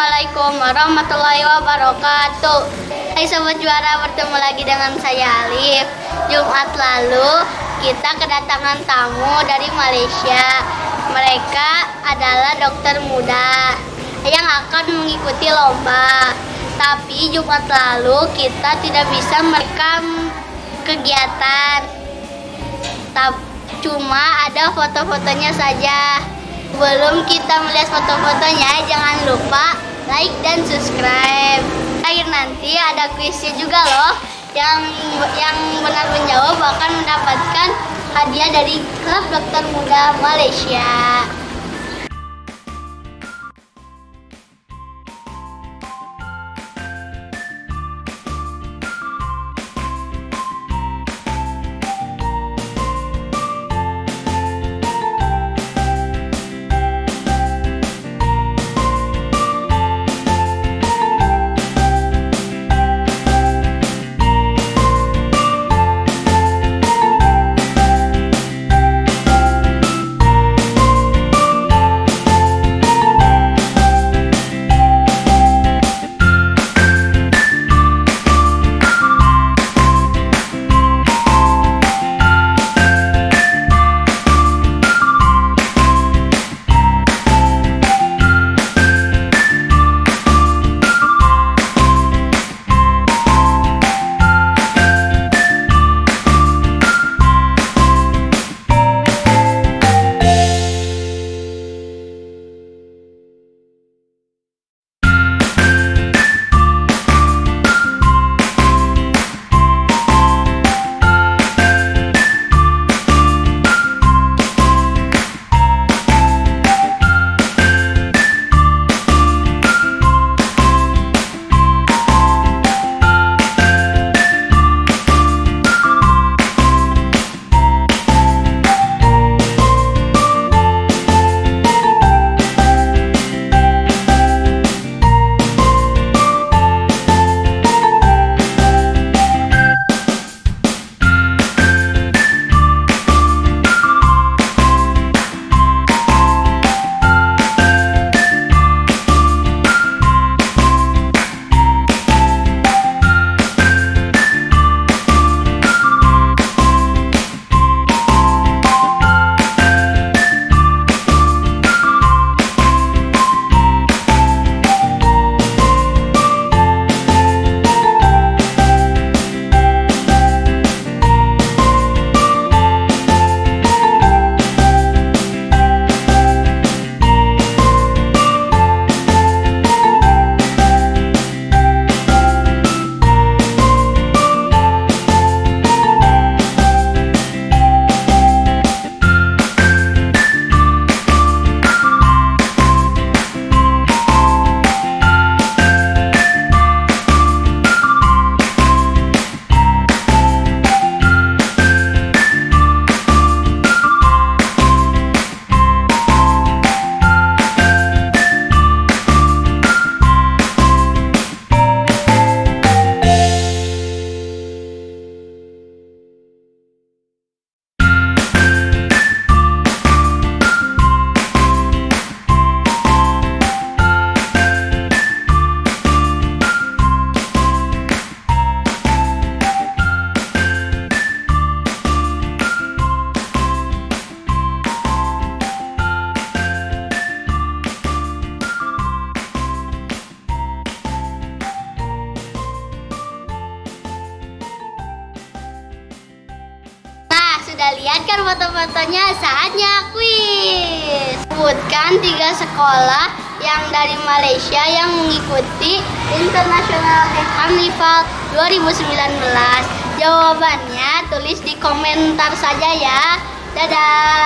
Assalamualaikum warahmatullahi wabarakatuh. Hai Sobat Juara, bertemu lagi dengan saya Alif. Jumat lalu kita kedatangan tamu dari Malaysia. Mereka adalah dokter muda yang akan mengikuti lomba. Tapi Jumat lalu kita tidak bisa merekam kegiatan. Cuma ada foto-fotonya saja. Sebelum kita melihat foto-fotonya, jangan lupa like dan subscribe. Akhir nanti ada kuisnya juga loh. Yang yang benar menjawab akan mendapatkan hadiah dari Klub Dokter Muda Malaysia. Sudah lihat kan foto-fotonya? Saatnya kuis. Sebutkan tiga sekolah yang dari Malaysia yang mengikuti International Carnival 2019. Jawabannya tulis di komentar saja ya. Dadah.